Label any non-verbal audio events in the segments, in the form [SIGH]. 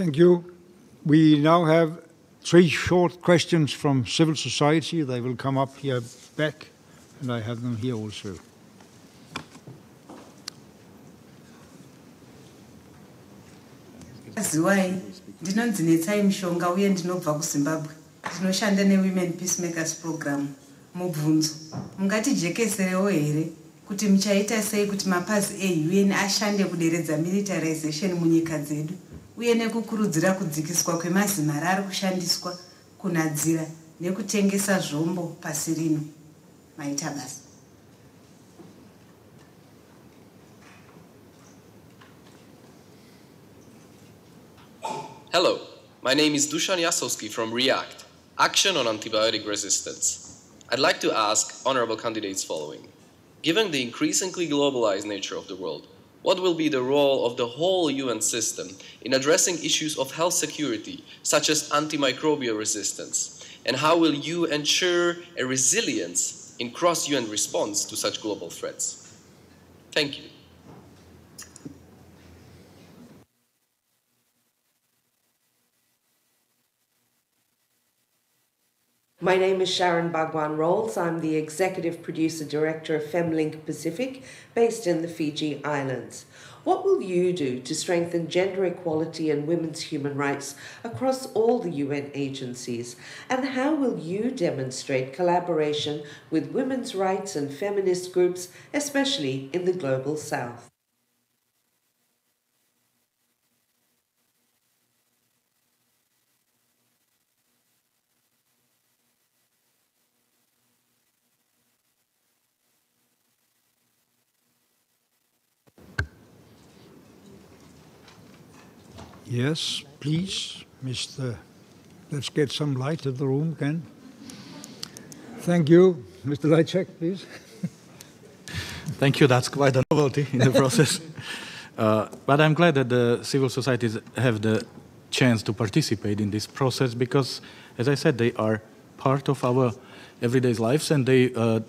Thank you. We now have three short questions from civil society. They will come up here back, and I have them here also. aziwai ndinonzi netsai mushonga uye ndinobva kuzimbabwe ndinoshanda newomen peacemakers program mubvunzo mungatijekeserewo here kuti muchaita sei kuti mapazi eun ashande kuderedza militarization munyika dzedu uye nekukurudzira kudzikiswa kwemazimari ari kushandiswa kunadzira nekutengesa zvombo pasi rino maita basa Hello, my name is Dusan Jasovsky from REACT, Action on Antibiotic Resistance. I'd like to ask honorable candidates following. Given the increasingly globalized nature of the world, what will be the role of the whole UN system in addressing issues of health security, such as antimicrobial resistance? And how will you ensure a resilience in cross UN response to such global threats? Thank you. My name is Sharon Bhagwan Rolls. I'm the Executive Producer Director of FemLink Pacific, based in the Fiji Islands. What will you do to strengthen gender equality and women's human rights across all the UN agencies? And how will you demonstrate collaboration with women's rights and feminist groups, especially in the Global South? Yes, please, Mr. Let's get some light in the room again. Thank you. Mr. Lajčák, please. [LAUGHS] Thank you. That's quite a novelty in the [LAUGHS] process. Uh, but I'm glad that the civil societies have the chance to participate in this process because, as I said, they are part of our everyday lives and they uh,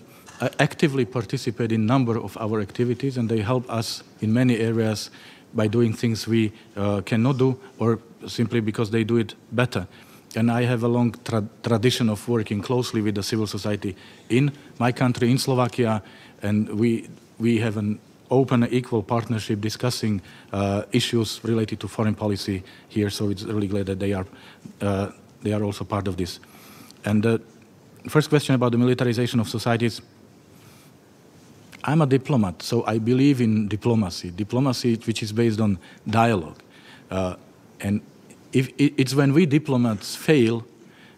actively participate in number of our activities and they help us in many areas by doing things we uh, cannot do or simply because they do it better. And I have a long tra tradition of working closely with the civil society in my country, in Slovakia, and we, we have an open, equal partnership discussing uh, issues related to foreign policy here, so it's really glad that they are, uh, they are also part of this. And the first question about the militarization of societies, I'm a diplomat, so I believe in diplomacy, diplomacy which is based on dialogue. Uh, and if it's when we diplomats fail,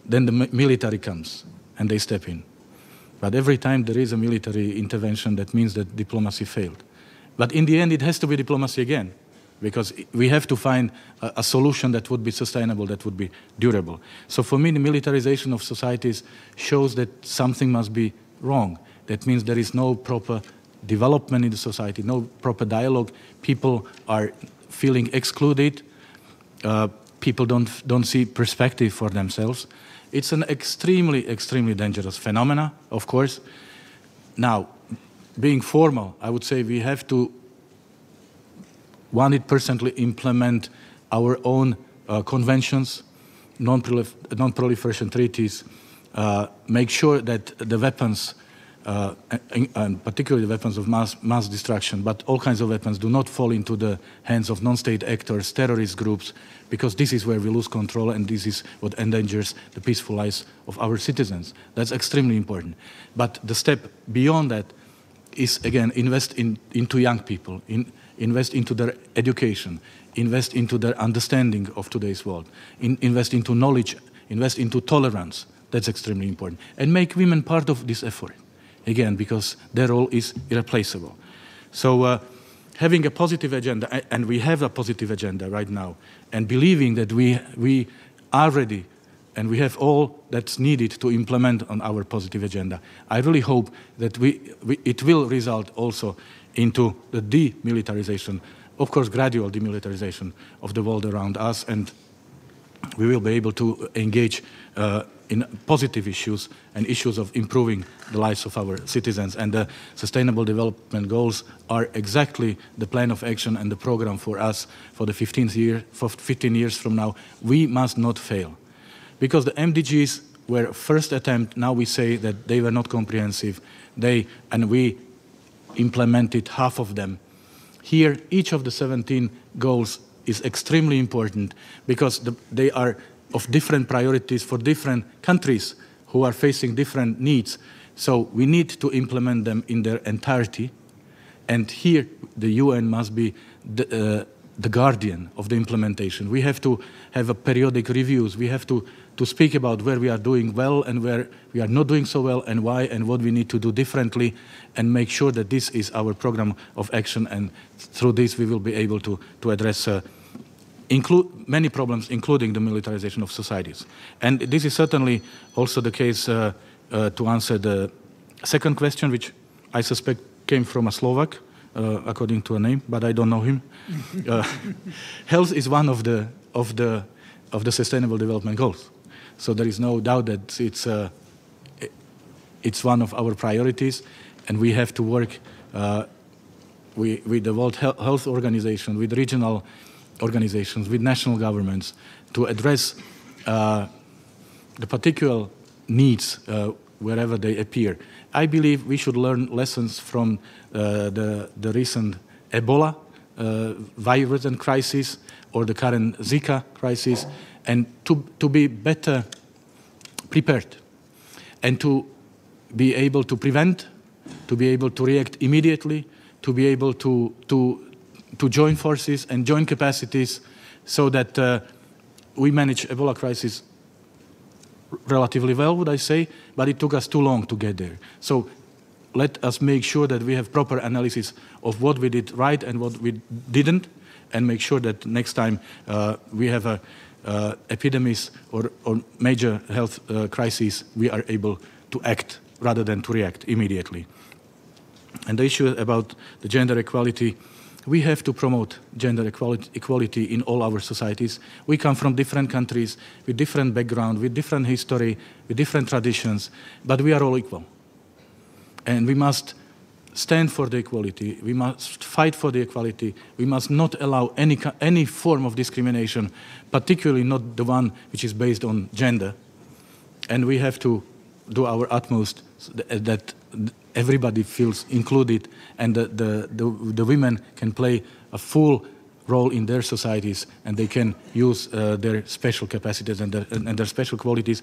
then the military comes and they step in. But every time there is a military intervention, that means that diplomacy failed. But in the end, it has to be diplomacy again, because we have to find a, a solution that would be sustainable, that would be durable. So for me, the militarization of societies shows that something must be wrong. That means there is no proper development in the society, no proper dialogue. People are feeling excluded. Uh, people don't, don't see perspective for themselves. It's an extremely, extremely dangerous phenomena, of course. Now, being formal, I would say we have to 100% implement our own uh, conventions, non-proliferation non treaties, uh, make sure that the weapons uh, and particularly weapons of mass, mass destruction, but all kinds of weapons do not fall into the hands of non-state actors, terrorist groups, because this is where we lose control and this is what endangers the peaceful lives of our citizens. That's extremely important. But the step beyond that is, again, invest in, into young people, in, invest into their education, invest into their understanding of today's world, in, invest into knowledge, invest into tolerance. That's extremely important. And make women part of this effort again, because their role is irreplaceable. So uh, having a positive agenda, and we have a positive agenda right now, and believing that we, we are ready and we have all that's needed to implement on our positive agenda, I really hope that we, we, it will result also into the demilitarization, of course, gradual demilitarization of the world around us, and we will be able to engage uh, in positive issues and issues of improving the lives of our citizens. And the Sustainable Development Goals are exactly the plan of action and the program for us for the 15th year, for 15 years from now. We must not fail. Because the MDGs were first attempt, now we say that they were not comprehensive. They, and we implemented half of them. Here, each of the 17 goals is extremely important because the, they are of different priorities for different countries who are facing different needs. So we need to implement them in their entirety. And here, the UN must be the, uh, the guardian of the implementation. We have to have a periodic reviews. We have to, to speak about where we are doing well and where we are not doing so well and why and what we need to do differently and make sure that this is our program of action and through this we will be able to, to address uh, include many problems, including the militarization of societies. And this is certainly also the case uh, uh, to answer the second question, which I suspect came from a Slovak, uh, according to a name, but I don't know him. [LAUGHS] Uh, health is one of the of the of the Sustainable Development Goals, so there is no doubt that it's uh, it's one of our priorities, and we have to work uh, we, with the World Health Organization, with regional organizations, with national governments, to address uh, the particular needs uh, wherever they appear. I believe we should learn lessons from uh, the, the recent Ebola uh, virus and crisis or the current Zika crisis and to, to be better prepared and to be able to prevent, to be able to react immediately, to be able to, to, to join forces and join capacities so that uh, we manage Ebola crisis relatively well, would I say, but it took us too long to get there. So let us make sure that we have proper analysis of what we did right and what we didn't, and make sure that next time uh, we have a uh, epidemics or, or, major health uh, crises, we are able to act rather than to react immediately. And the issue about the gender equality, we have to promote gender equality, in all our societies. We come from different countries with different background, with different history, with different traditions, but we are all equal. And we must stand for the equality. We must fight for the equality. We must not allow any, any form of discrimination, particularly not the one which is based on gender. And we have to do our utmost that everybody feels included and the, the, the, the, women can play a full role in their societies and they can use uh, their special capacities and their, and their, special qualities.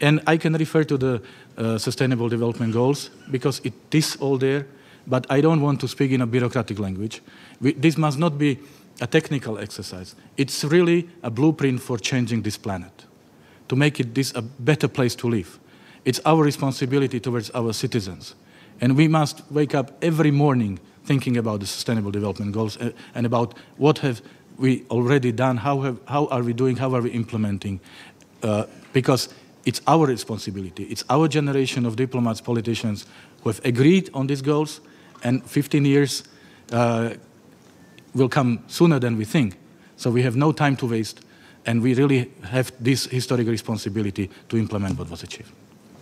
And I can refer to the uh, Sustainable Development Goals because it is all there, but I don't want to speak in a bureaucratic language. We, this must not be a technical exercise. It's really a blueprint for changing this planet, to make it this a better place to live. It's our responsibility towards our citizens. And we must wake up every morning thinking about the Sustainable Development Goals uh, and about what have we already done, how, have, how are we doing, how are we implementing. Uh, because it's our responsibility. It's our generation of diplomats, politicians who have agreed on these goals, and 15 years uh, will come sooner than we think. So we have no time to waste, and we really have this historic responsibility to implement what was achieved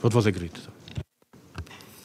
what was agreed.